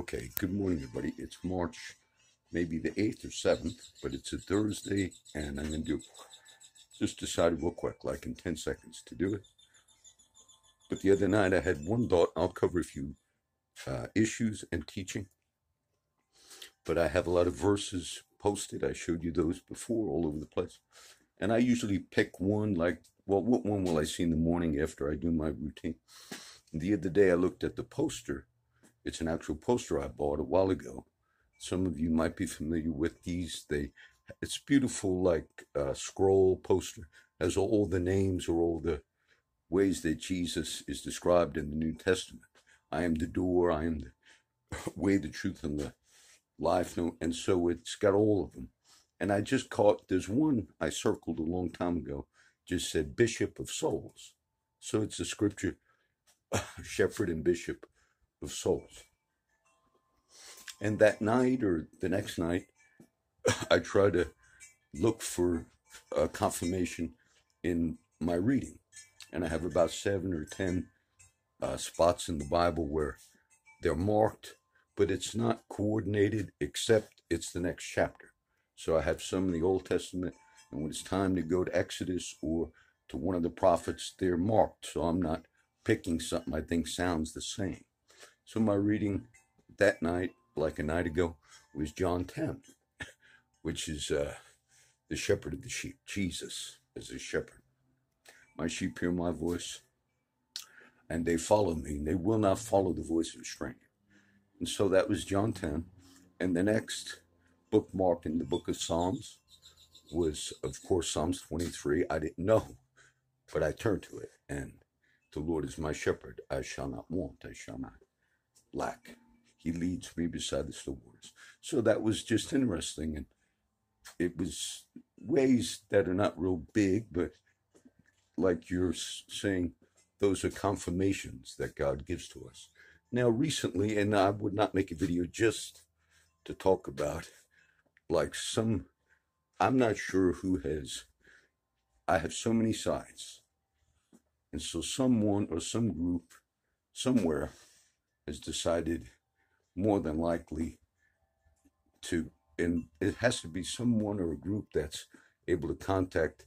Okay, good morning, everybody. It's March, maybe the 8th or 7th, but it's a Thursday, and I'm going to do just decided real quick, like in 10 seconds, to do it. But the other night, I had one thought. I'll cover a few uh, issues and teaching, but I have a lot of verses posted. I showed you those before all over the place. And I usually pick one, like, well, what one will I see in the morning after I do my routine? The other day, I looked at the poster it's an actual poster I bought a while ago. Some of you might be familiar with these. They, it's beautiful, like a scroll poster, has all the names or all the ways that Jesus is described in the New Testament. I am the door. I am the way, the truth, and the life. And so it's got all of them. And I just caught there's one I circled a long time ago, just said Bishop of Souls. So it's a scripture, shepherd and bishop of souls. And that night or the next night, I try to look for a confirmation in my reading. And I have about seven or ten uh, spots in the Bible where they're marked, but it's not coordinated except it's the next chapter. So I have some in the Old Testament, and when it's time to go to Exodus or to one of the prophets, they're marked. So I'm not picking something I think sounds the same. So my reading that night, like a night ago, was John 10, which is uh, the shepherd of the sheep. Jesus is a shepherd. My sheep hear my voice, and they follow me. They will not follow the voice of a stranger. And so that was John 10. And the next bookmark in the book of Psalms was, of course, Psalms 23. I didn't know, but I turned to it. And the Lord is my shepherd. I shall not want. I shall not lack. He leads me beside the still waters. So that was just interesting. And it was ways that are not real big, but like you're saying, those are confirmations that God gives to us. Now, recently, and I would not make a video just to talk about like some, I'm not sure who has, I have so many sides. And so someone or some group somewhere has decided more than likely to, and it has to be someone or a group that's able to contact.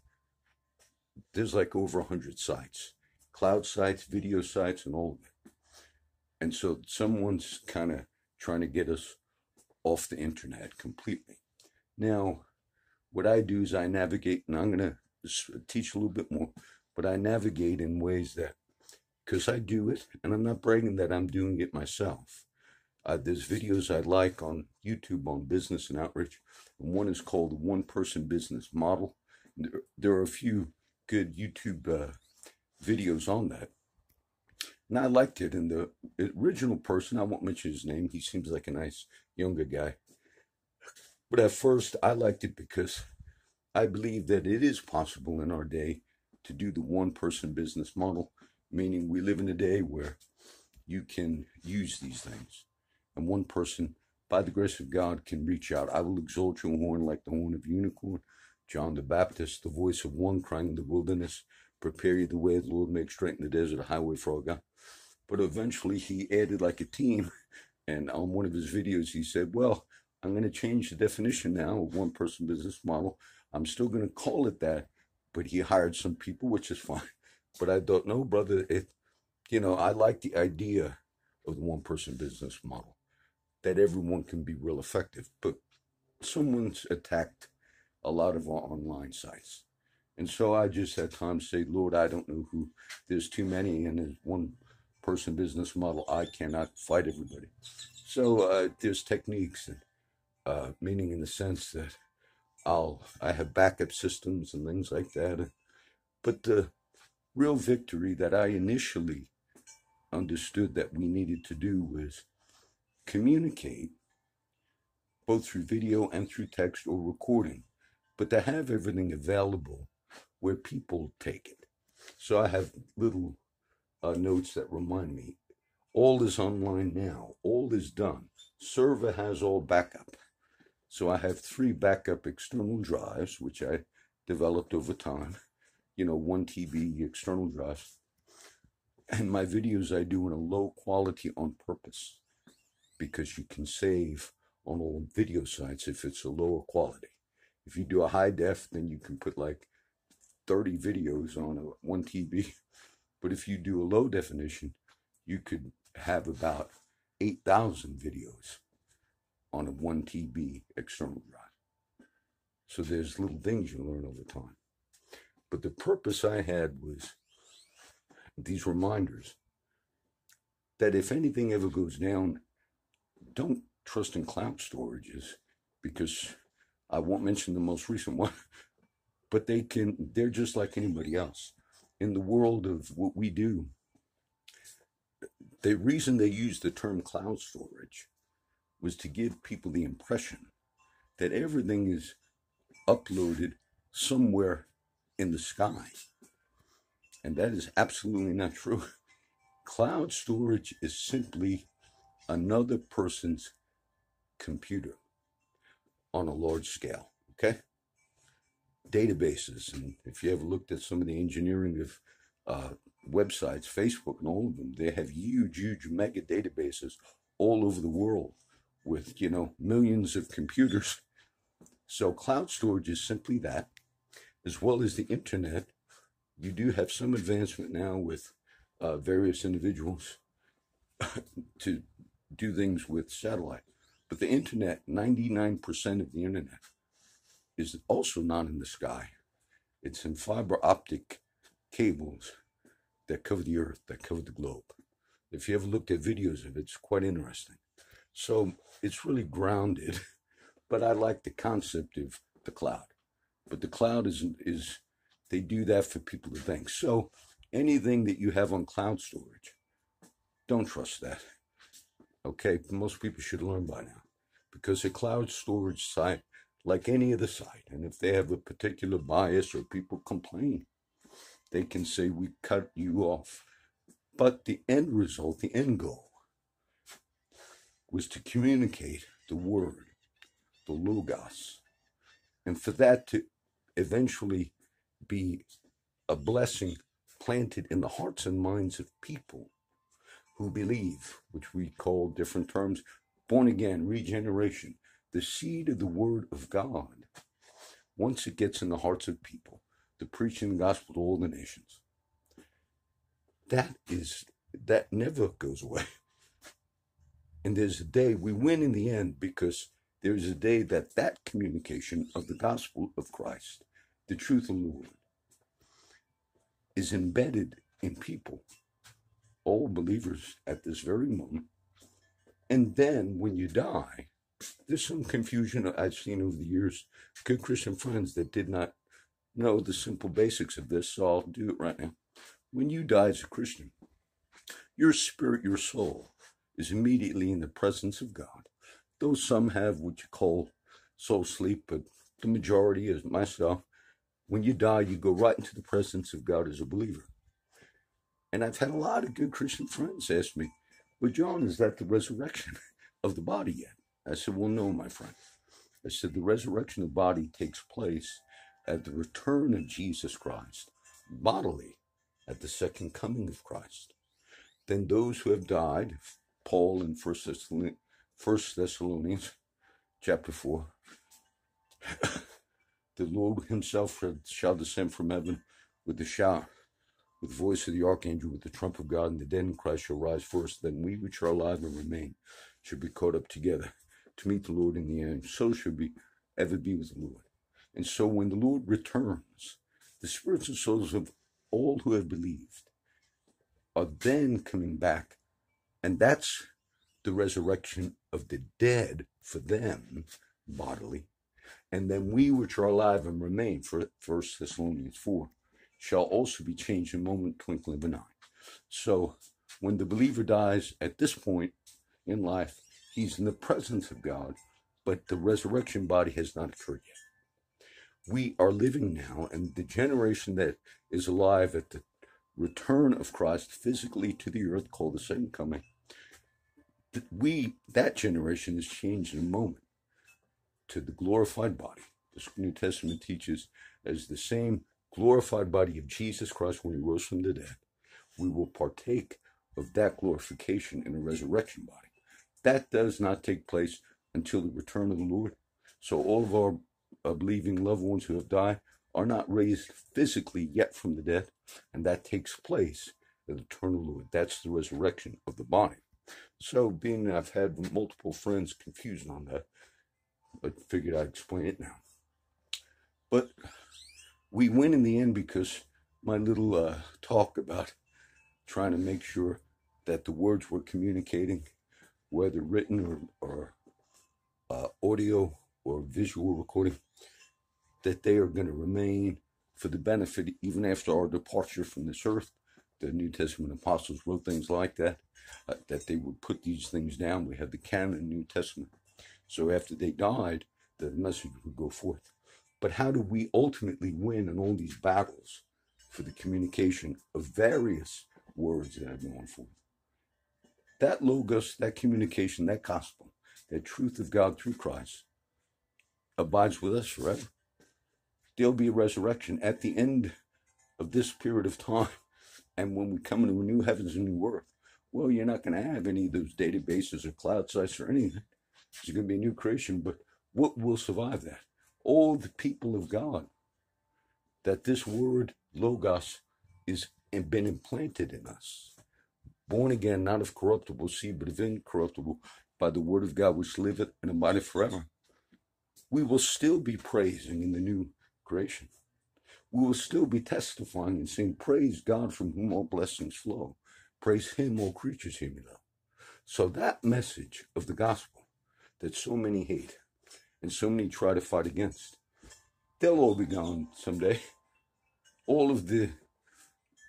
There's like over 100 sites, cloud sites, video sites, and all of it. And so someone's kind of trying to get us off the internet completely. Now, what I do is I navigate, and I'm going to teach a little bit more, but I navigate in ways that because I do it, and I'm not bragging that I'm doing it myself. Uh, there's videos I like on YouTube on business and outreach, and one is called One Person Business Model. There, there are a few good YouTube uh, videos on that. And I liked it. And the original person, I won't mention his name, he seems like a nice younger guy. But at first, I liked it because I believe that it is possible in our day to do the one person business model meaning we live in a day where you can use these things. And one person, by the grace of God, can reach out. I will exalt your horn like the horn of unicorn. John the Baptist, the voice of one crying in the wilderness, prepare you the way the Lord, make straight in the desert a highway for our God. But eventually he added like a team. And on one of his videos, he said, Well, I'm going to change the definition now of one person business model. I'm still going to call it that. But he hired some people, which is fine. But I don't know, brother. If you know, I like the idea of the one person business model that everyone can be real effective. But someone's attacked a lot of our online sites. And so I just at times say, Lord, I don't know who. There's too many, and there's one person business model. I cannot fight everybody. So uh, there's techniques, and, uh, meaning in the sense that I'll I have backup systems and things like that. But the real victory that I initially understood that we needed to do was communicate both through video and through text or recording, but to have everything available where people take it. So I have little uh, notes that remind me all is online now, all is done. Server has all backup. So I have three backup external drives, which I developed over time you know, one TB external drive. And my videos I do in a low quality on purpose. because you can save on all video sites if it's a lower quality. If you do a high def, then you can put like 30 videos on a, one TB. But if you do a low definition, you could have about 8,000 videos on a 1 TB external drive. So there's little things you learn over time. But the purpose I had was these reminders that if anything ever goes down, don't trust in cloud storages because I won't mention the most recent one, but they can, they're just like anybody else. In the world of what we do, the reason they use the term cloud storage was to give people the impression that everything is uploaded somewhere in the sky. And that is absolutely not true. Cloud storage is simply another person's computer on a large scale. Okay? Databases. And if you ever looked at some of the engineering of uh, websites, Facebook and all of them, they have huge, huge mega databases all over the world with, you know, millions of computers. So cloud storage is simply that, as well as the internet. You do have some advancement now with uh, various individuals to do things with satellite. But the internet, 99% of the internet, is also not in the sky. It's in fiber optic cables that cover the earth, that cover the globe. If you ever looked at videos of it, it's quite interesting. So it's really grounded, but I like the concept of the cloud. But the cloud is is they do that for people to think. So anything that you have on cloud storage, don't trust that. Okay, most people should learn by now. Because a cloud storage site, like any other site, and if they have a particular bias or people complain, they can say, we cut you off. But the end result, the end goal, was to communicate the word, the Logos, and for that to eventually be a blessing planted in the hearts and minds of people who believe, which we call different terms, born again, regeneration, the seed of the word of God. Once it gets in the hearts of people, the preaching the gospel to all the nations. That is, that never goes away. And there's a day we win in the end because there's a day that that communication of the gospel of Christ, the truth of the Lord, is embedded in people, all believers at this very moment. And then when you die, there's some confusion I've seen over the years. Good Christian friends that did not know the simple basics of this, so I'll do it right now. When you die as a Christian, your spirit, your soul, is immediately in the presence of God. Though some have what you call soul sleep, but the majority is myself. When you die, you go right into the presence of God as a believer. And I've had a lot of good Christian friends ask me, Well, John, is that the resurrection of the body yet? I said, Well, no, my friend. I said, The resurrection of the body takes place at the return of Jesus Christ, bodily, at the second coming of Christ. Then those who have died, Paul in First First Thessalonians chapter 4, the Lord himself shall descend from heaven with the shout, with the voice of the archangel, with the trump of God, and the dead in Christ shall rise first. Then we which are alive and remain shall be caught up together to meet the Lord in the air. So shall we ever be with the Lord. And so when the Lord returns, the spirits and souls of all who have believed are then coming back. And that's the resurrection of the dead for them bodily. And then we which are alive and remain, for First Thessalonians 4, shall also be changed in a moment, twinkling of an eye. So when the believer dies at this point in life, he's in the presence of God, but the resurrection body has not occurred yet we are living now, and the generation that is alive at the return of Christ physically to the earth, called the second coming, we, that generation, is changed in a moment to the glorified body. The New Testament teaches as the same glorified body of Jesus Christ when he rose from the dead. We will partake of that glorification in a resurrection body. That does not take place until the return of the Lord. So all of our uh, believing loved ones who have died are not raised physically yet from the dead, and that takes place at the return of the Lord. That's the resurrection of the body. So, being that I've had multiple friends confused on that, I figured I'd explain it now. But we win in the end because my little uh, talk about trying to make sure that the words we're communicating, whether written or, or uh, audio or visual recording, that they are going to remain for the benefit even after our departure from this earth. The New Testament apostles wrote things like that, uh, that they would put these things down. We have the canon New Testament. So after they died, the message would go forth. But how do we ultimately win in all these battles for the communication of various words that are going forth? That logos, that communication, that gospel, that truth of God through Christ abides with us forever. There'll be a resurrection at the end of this period of time. And when we come into a new heavens and new earth, well, you're not going to have any of those databases or cloud sites or anything. It's going to be a new creation, but what will survive that? All the people of God. That this word, Logos, is and been implanted in us. Born again, not of corruptible seed, but of incorruptible, by the word of God, which liveth and abideth forever. We will still be praising in the new creation. We will still be testifying and saying, Praise God from whom all blessings flow. Praise Him, all creatures hear me now. So that message of the gospel that so many hate and so many try to fight against, they'll all be gone someday. All of the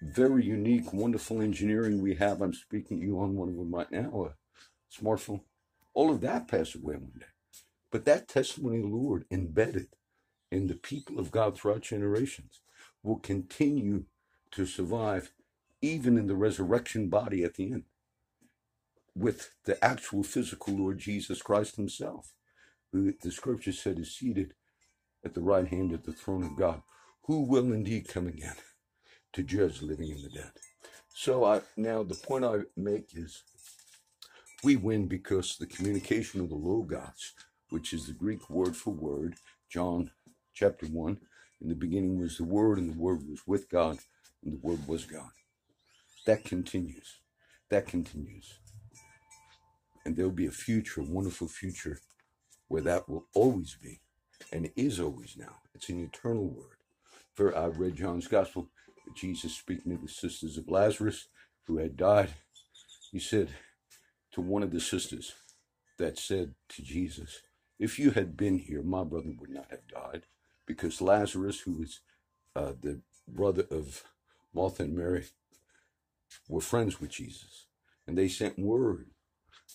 very unique, wonderful engineering we have, I'm speaking to you on one of them right now, a smartphone, all of that passed away one day. But that testimony of the Lord embedded in the people of God throughout generations will continue to survive even in the resurrection body at the end with the actual physical Lord Jesus Christ himself, who the scripture said is seated at the right hand of the throne of God, who will indeed come again to judge living and the dead. So I now the point I make is we win because the communication of the Logos, which is the Greek word for word, John chapter 1. In the beginning was the Word, and the Word was with God, and the Word was God. That continues. That continues. And there'll be a future, a wonderful future, where that will always be, and is always now. It's an eternal word. For I've read John's Gospel, Jesus speaking to the sisters of Lazarus who had died. He said to one of the sisters that said to Jesus, If you had been here, my brother would not have died because Lazarus, who was uh, the brother of Martha and Mary, were friends with Jesus. And they sent word.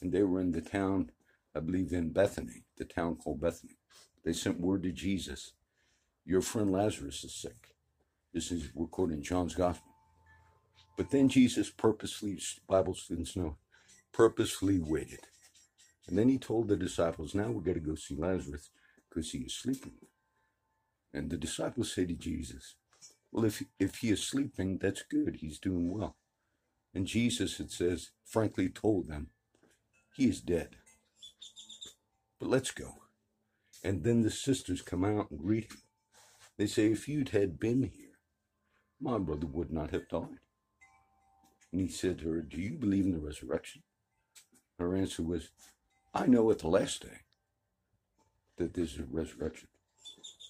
And they were in the town, I believe in Bethany, the town called Bethany. They sent word to Jesus Your friend Lazarus is sick. This is recorded in John's Gospel. But then Jesus purposely, Bible students know, purposefully waited. And then he told the disciples, Now we're going to go see Lazarus because he is sleeping. And the disciples say to Jesus, Well, if, if he is sleeping, that's good. He's doing well. And Jesus, it says, frankly told them, He is dead. But let's go. And then the sisters come out and greet him. They say, If you'd had been here, my brother would not have died. And he said to her, Do you believe in the resurrection? Her answer was, I know at the last day that there's a resurrection.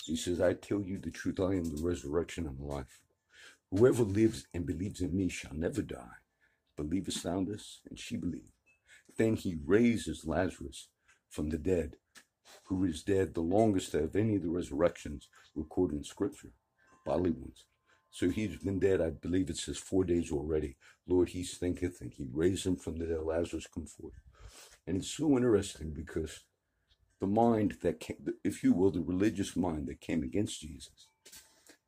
He says, I tell you the truth, I am the resurrection and the life. Whoever lives and believes in me shall never die. Believest thou this? And she believed. Then he raises Lazarus from the dead, who is dead the longest of any of the resurrections recorded in Scripture, bodily ones. So he's been dead, I believe it says four days already. Lord, he thinketh, and he raised him from the dead. Lazarus come forth. And it's so interesting because the mind that came, if you will, the religious mind that came against Jesus.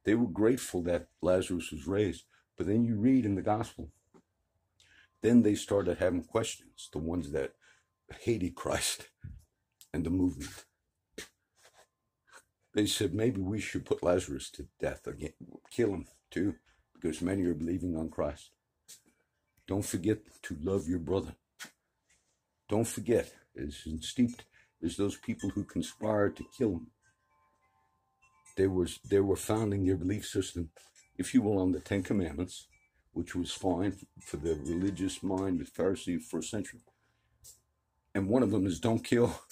They were grateful that Lazarus was raised. But then you read in the gospel, then they started having questions, the ones that hated Christ and the movement. They said maybe we should put Lazarus to death again, kill him too, because many are believing on Christ. Don't forget to love your brother. don't forget, as steeped as those people who conspired to kill him. They were, they were founding their belief system, if you will, on the Ten Commandments, which was fine for the religious mind of Pharisee first century. And one of them is don't kill.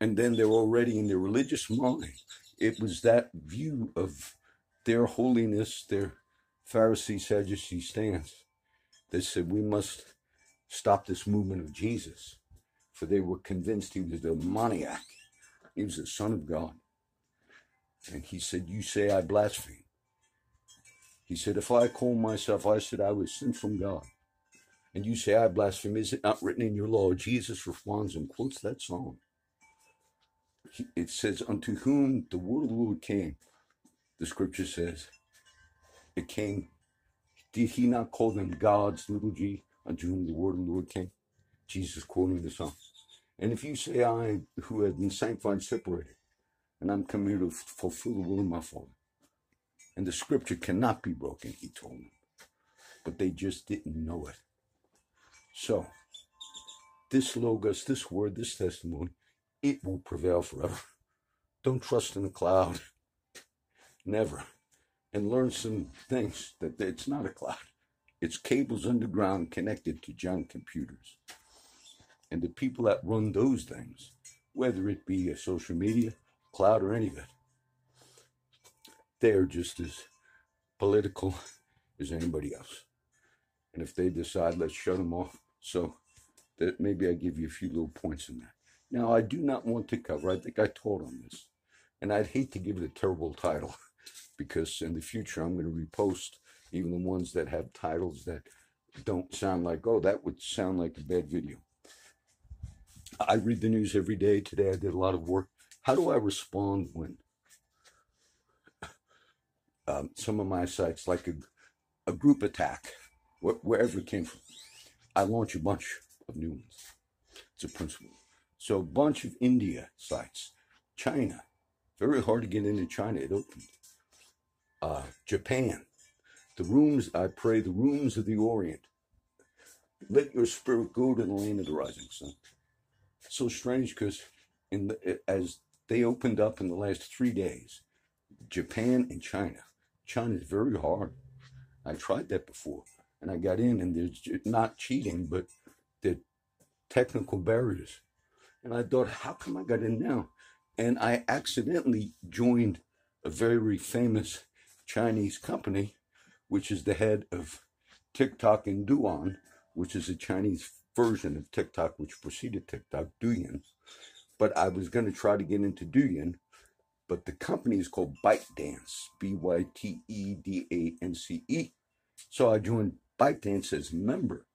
And then they're already in their religious mind. It was that view of their holiness, their Pharisee Sadducee stance, that said we must stop this movement of Jesus. For they were convinced he was a demoniac. He was the Son of God. And he said, You say I blaspheme. He said, If I call myself, I said I was sent from God. And you say I blaspheme. Is it not written in your law? Jesus responds and quotes that song. It says, Unto whom the word of the Lord came, the scripture says, it came. Did he not call them gods, little g, unto whom the word of the Lord came? Jesus quoting the song. And if you say, I, who have been sanctified, separated, and I'm come here to fulfill the will of my Father, and the scripture cannot be broken, he told them. But they just didn't know it. So, this logos, this word, this testimony, it will prevail forever. Don't trust in the cloud. Never. And learn some things that it's not a cloud. It's cables underground connected to giant computers. And the people that run those things, whether it be a social media, cloud, or any of it, they're just as political as anybody else. And if they decide, let's shut them off. So that maybe I give you a few little points in that. Now, I do not want to cover, I think I taught on this, and I'd hate to give it a terrible title because in the future I'm going to repost even the ones that have titles that don't sound like, oh, that would sound like a bad video. I read the news every day. Today I did a lot of work. How do I respond when um, some of my sites, like a, a group attack, wh- wherever it came from, I launch a bunch of new ones. It's a principle. So a bunch of India sites, China, very hard to get into China. It opened. Uh, Japan, the rooms, I pray, the rooms of the Orient. Let your spirit go to the land of the rising sun. So strange because in the, as they opened up in the last three days, Japan and China. China is very hard. I tried that before, and I got in, and there's not cheating, but the technical barriers. And I thought, how come I got in now? And I accidentally joined a very famous Chinese company, which is the head of TikTok and Douyin, which is a Chinese version of TikTok, which preceded TikTok, Douyin. But I was going to try to get into Douyin, but the company is called ByteDance, B Y T E D A N C E. So I joined ByteDance as a member,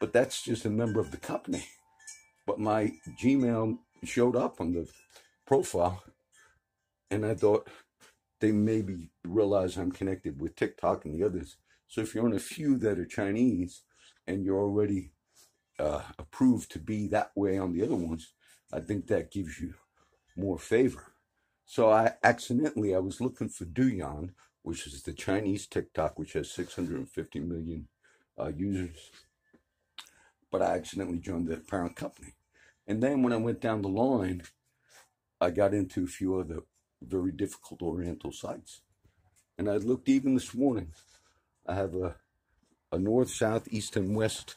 but that's just a member of the company. But my Gmail showed up on the profile, and I thought they maybe realize I'm connected with TikTok and the others. So if you're on a few that are Chinese and you're already uh, approved to be that way on the other ones, I think that gives you more favor. So I accidentally I was looking for Douyin, which is the Chinese TikTok, which has 650 million uh, users. But I accidentally joined the parent company. And then when I went down the line, I got into a few other very difficult Oriental sites. And I looked even this morning. I have a, a north, south, east, and west,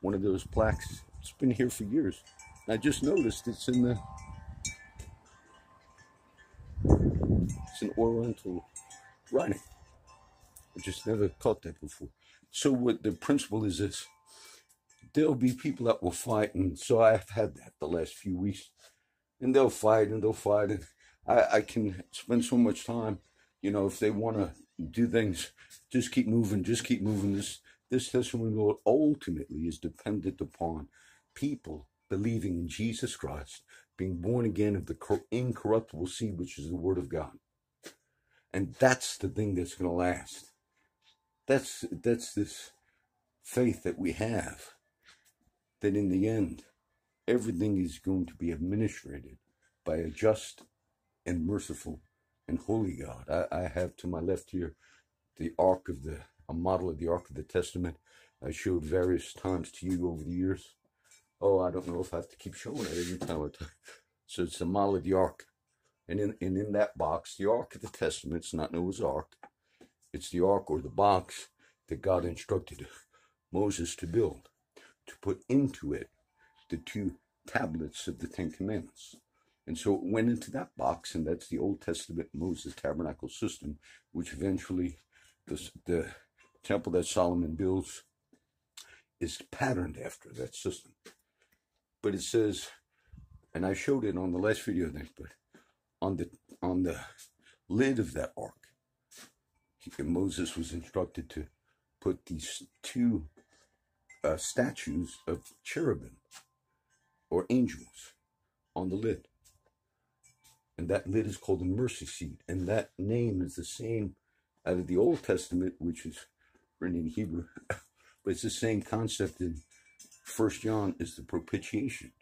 one of those plaques. It's been here for years. I just noticed it's in the an Oriental writing. I just never caught that before. So what the principle is this there'll be people that will fight, and so I've had that the last few weeks, and they'll fight and they'll fight, and I, I can spend so much time, you know, if they want to do things, just keep moving, just keep moving. This this testimony ultimately is dependent upon people believing in Jesus Christ, being born again of the incorruptible seed, which is the Word of God, and that's the thing that's going to last. That's that's this faith that we have that in the end, everything is going to be administrated by a just and merciful and holy God. I, I have to my left here the Ark of the, a model of the Ark of the Testament. I showed various times to you over the years. Oh, I don't know if I have to keep showing it every time. So it's the model of the ark. And in, and in that box, the Ark of the Testament, it's not Noah's Ark. It's the Ark or the box that God instructed Moses to build, to put into it the two tablets of the Ten Commandments. And so it went into that box, and that's the Old Testament Moses tabernacle system, which eventually the, the temple that Solomon builds is patterned after that system. But it says, and I showed it on the last video, but on the on the lid of that ark, Moses was instructed to put these two uh, statues of cherubim or angels on the lid. And that lid is called the mercy seat. And that name is the same out of the Old Testament, which is written in Hebrew, but it's the same concept in First John is the propitiation,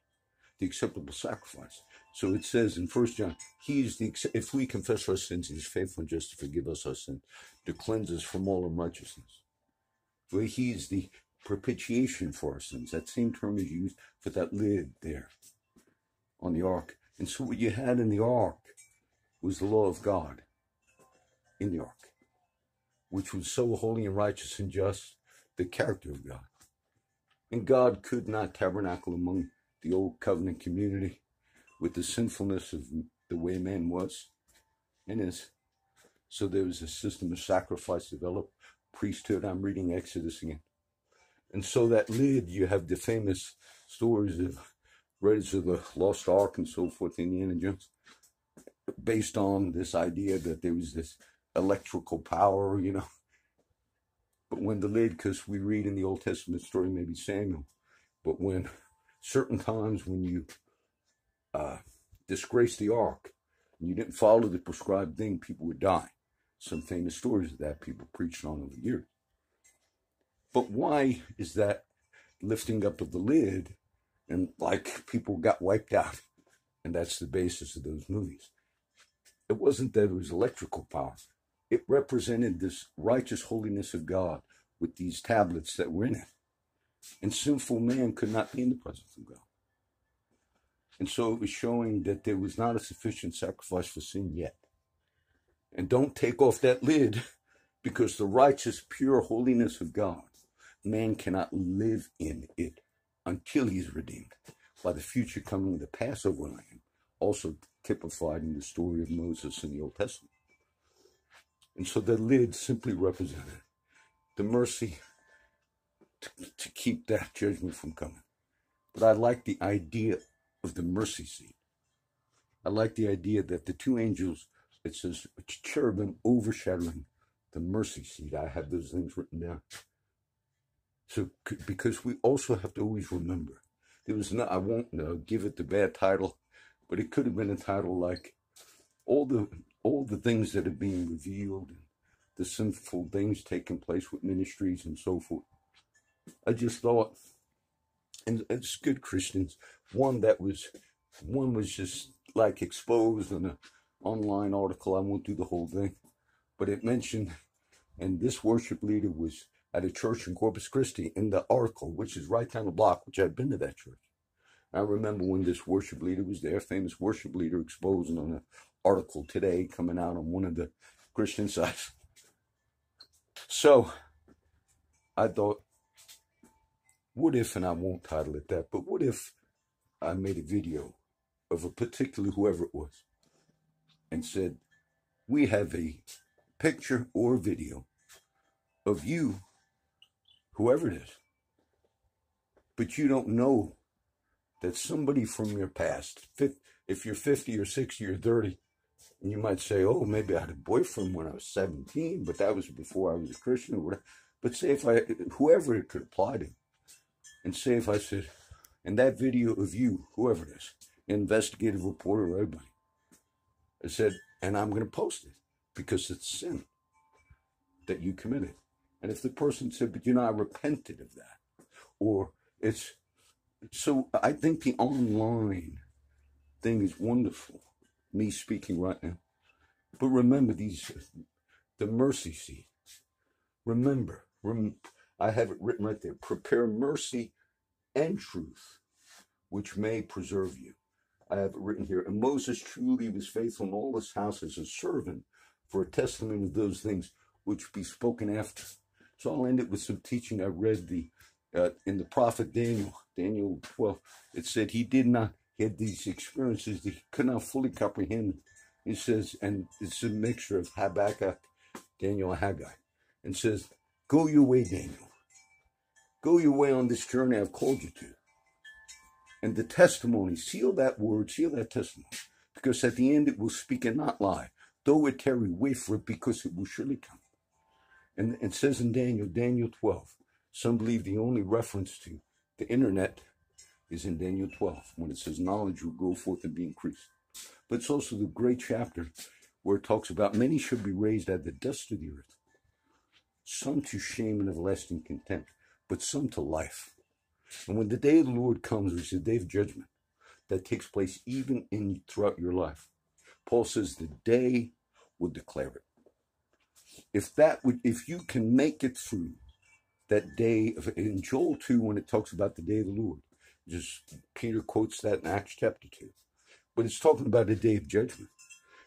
the acceptable sacrifice. So it says in First John, He is the if we confess our sins, He is faithful and just to forgive us our sins, to cleanse us from all unrighteousness. For He is the propitiation for our sins. That same term is used for that lid there on the ark. And so what you had in the ark was the law of God in the ark, which was so holy and righteous and just, the character of God. And God could not tabernacle among the old covenant community with the sinfulness of the way man was and is. So there was a system of sacrifice developed, priesthood. I'm reading Exodus again. And so that lid, you have the famous stories of Raiders of the Lost Ark and so forth, Indiana Jones, based on this idea that there was this electrical power, you know. But when the lid, because we read in the Old Testament story, maybe Samuel, but when certain times when you uh, disgraced the ark and you didn't follow the prescribed thing, people would die. Some famous stories of that people preached on over the years. But why is that lifting up of the lid and like people got wiped out? And that's the basis of those movies. It wasn't that it was electrical power. It represented this righteous holiness of God with these tablets that were in it. And sinful man could not be in the presence of God. And so it was showing that there was not a sufficient sacrifice for sin yet. And don't take off that lid because the righteous, pure holiness of God man cannot live in it until he is redeemed by the future coming of the Passover lamb, also typified in the story of Moses in the Old Testament. And so the lid simply represented the mercy to, to keep that judgment from coming. But I like the idea of the mercy seat. I like the idea that the two angels, it says cherubim overshadowing the mercy seat. I have those things written down. So, because we also have to always remember, there was not, I won't give it the bad title, but it could have been a title like all the all the things that are being revealed, the sinful things taking place with ministries and so forth. I just thought, and it's good Christians. One that was, one was just like exposed in an online article. I won't do the whole thing, but it mentioned, and this worship leader was at a church in Corpus Christi in the article, which is right down the block, which I've been to that church. I remember when this worship leader was there, famous worship leader exposed on an article today coming out on one of the Christian sites. So I thought, what if, and I won't title it that, but what if I made a video of a particular whoever it was and said, we have a picture or video of you whoever it is. But you don't know that somebody from your past, if you're 50 or 60 or 30, you might say, oh, maybe I had a boyfriend when I was 17, but that was before I was a Christian or whatever. But say if I, whoever it could apply to, and say if I said, in that video of you, whoever it is, investigative reporter or everybody, I said, and I'm going to post it because it's sin that you committed. And if the person said, but you know, I repented of that, or it's so I think the online thing is wonderful, me speaking right now. But remember these, the mercy seat. Remember, rem, I have it written right there prepare mercy and truth which may preserve you. I have it written here. And Moses truly was faithful in all his house as a servant for a testimony of those things which be spoken after. So I'll end it with some teaching I read the uh, in the prophet Daniel, Daniel 12. It said he did not he had these experiences that he could not fully comprehend. He says, and it's a mixture of Habakkuk, Daniel, and Haggai, and says, "Go your way, Daniel. Go your way on this journey I've called you to." And the testimony, seal that word, seal that testimony, because at the end it will speak and not lie. Though it tarry, wait for it, because it will surely come. And it says in Daniel, Daniel 12, some believe the only reference to the internet is in Daniel 12, when it says knowledge will go forth and be increased. But it's also the great chapter where it talks about many should be raised out of the dust of the earth, some to shame and everlasting contempt, but some to life. And when the day of the Lord comes, which is the day of judgment, that takes place even in throughout your life. Paul says the day will declare it. If that would, if you can make it through that day of in Joel 2, when it talks about the day of the Lord, just Peter quotes that in Acts chapter 2. But it's talking about a day of judgment.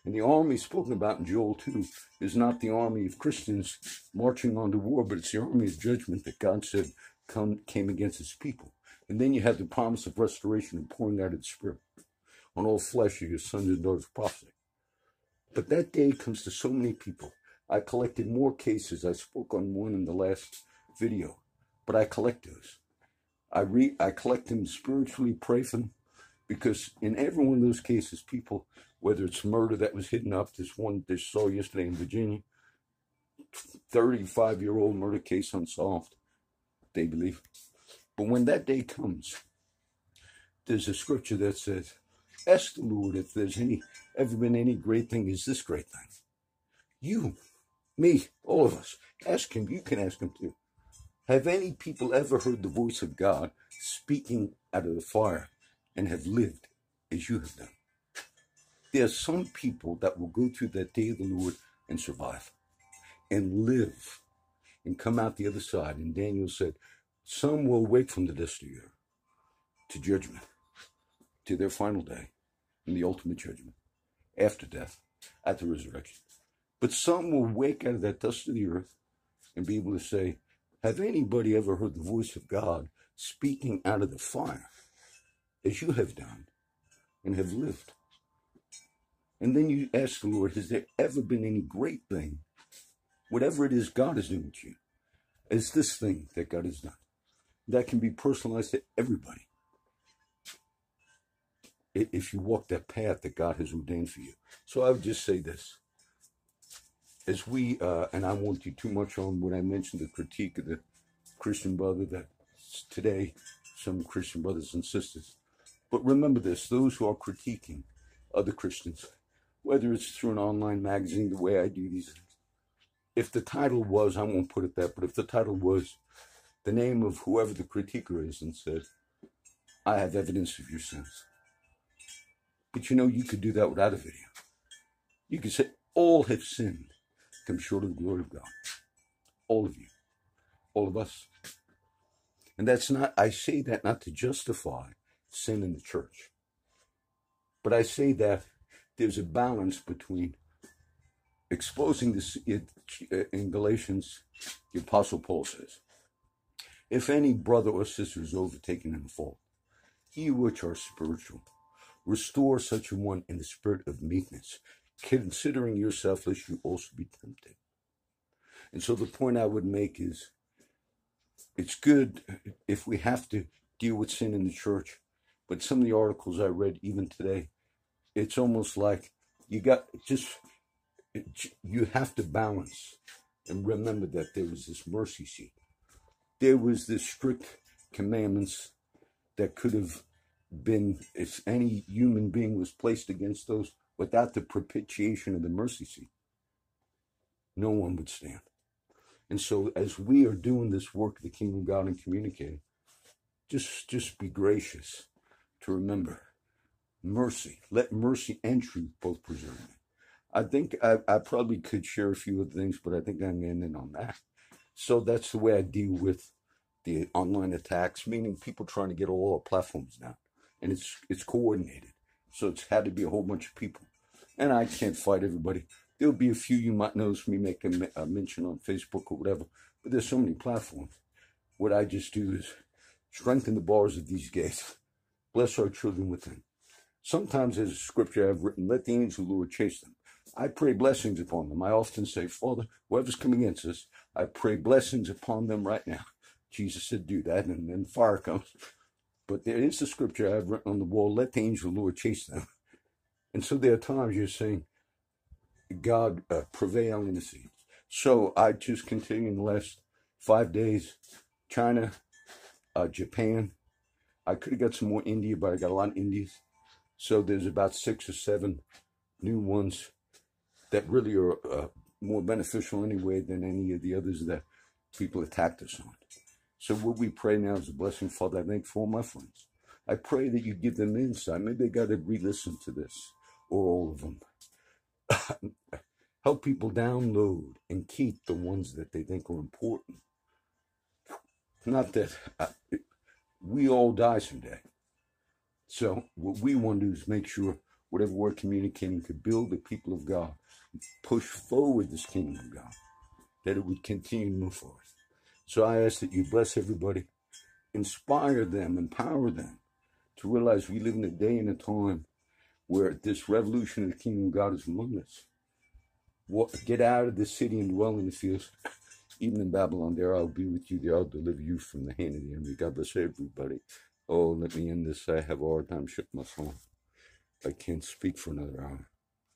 And the army spoken about in Joel 2 is not the army of Christians marching on to war, but it's the army of judgment that God said come, came against his people. And then you have the promise of restoration and pouring out of the Spirit on all flesh, of your sons and daughters prophecy. But that day comes to so many people. I collected more cases. I spoke on one in the last video, but I collect those. I read, I collect them spiritually, pray for them, because in every one of those cases, people, whether it's murder that was hidden up, this one they saw yesterday in Virginia, 35 year old murder case unsolved, they believe. But when that day comes, there's a scripture that says, Ask the Lord if there's any ever been any great thing is this great thing. You, me, all of us, ask him. You can ask him too. Have any people ever heard the voice of God speaking out of the fire and have lived as you have done? There are some people that will go through that day of the Lord and survive and live and come out the other side. And Daniel said, Some will wake from the dust of the earth to judgment, to their final day, and the ultimate judgment, after death, at the resurrection. But some will wake out of that dust of the earth and be able to say, Have anybody ever heard the voice of God speaking out of the fire, as you have done and have lived? And then you ask the Lord, Has there ever been any great thing whatever it is God is doing to you, is this thing that God has done. That can be personalized to everybody. If you walk that path that God has ordained for you. So I would just say this. As we, uh, and I won't do too much on what I mentioned, the critique of the Christian brother that today, some Christian brothers and sisters. But remember this those who are critiquing other Christians, whether it's through an online magazine, the way I do these things. if the title was, I won't put it that, but if the title was the name of whoever the critiquer is and said, I have evidence of your sins. But you know, you could do that without a video. You could say, all have sinned, come short of the glory of God. All of you. All of us. And that's not, I say that not to justify sin in the church. But I say that there's a balance between exposing this in uh, Galatians, the Apostle Paul says, If any brother or sister is overtaken in fault, ye which are spiritual, restore such a one in the spirit of meekness, considering yourself lest you also be tempted. And so the point I would make is it's good if we have to deal with sin in the church, but some of the articles I read even today, it's almost like you got just you have to balance and remember that there was this mercy seat. There was this strict commandments that could have been, if any human being was placed against those without the propitiation of the mercy seat, no one would stand. And so as we are doing this work of the kingdom of God and communicating, just just be gracious to remember mercy. Let mercy and truth both preserve me. I think I, I probably could share a few of the things, but I think I'm ending on that. So that's the way I deal with the online attacks, meaning people trying to get all our platforms down. and it's it's coordinated. So it's had to be a whole bunch of people, and I can't fight everybody. There'll be a few you might notice me make a, mention on Facebook or whatever, but there's so many platforms. What I just do is strengthen the bars of these gates, bless our children within. Sometimes there's a scripture I've written, let the angel Lord chase them. I pray blessings upon them. I often say, Father, whoever's coming against us, I pray blessings upon them right now. Jesus said, do that, and then fire comes. But there is a scripture I've written on the wall, let the angel Lord chase them. And so there are times you're saying, God uh, prevail in the sea. So I just continue in the last five days, China, uh, Japan. I could have got some more India, but I got a lot of Indies. So there's about six or seven new ones that really are uh, more beneficial anyway than any of the others that people attacked us on. So what we pray now is a blessing, Father. I thank for my friends. I pray that you give them insight. Maybe they got to re-listen to this, or all of them. Help people download and keep the ones that they think are important. Not that I, we all die someday. So what we want to do is make sure whatever we're communicating could build the people of God, push forward this kingdom of God, that it would continue to move forward. So I ask that you bless everybody, inspire them, empower them to realize we live in a day and a time where this revolution of the kingdom of God is among us. Get out of the city and dwell in the fields. Even in Babylon, there I'll be with you. There I'll deliver you from the hand of the enemy. God bless everybody. Oh, let me end this. I have a hard time shutting my phone. I can't speak for another hour.